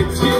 It's you.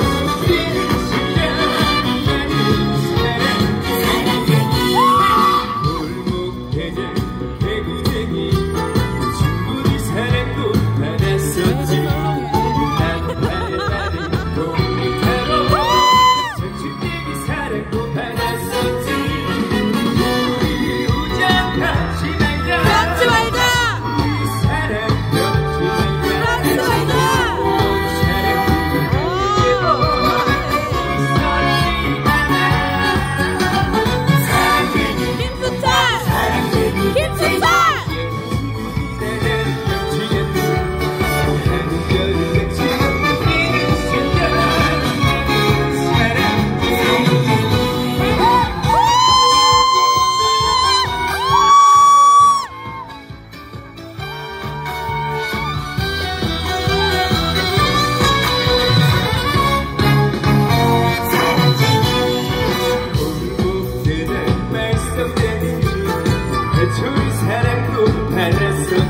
to his head and put couldn't penetrate.